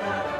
Bye.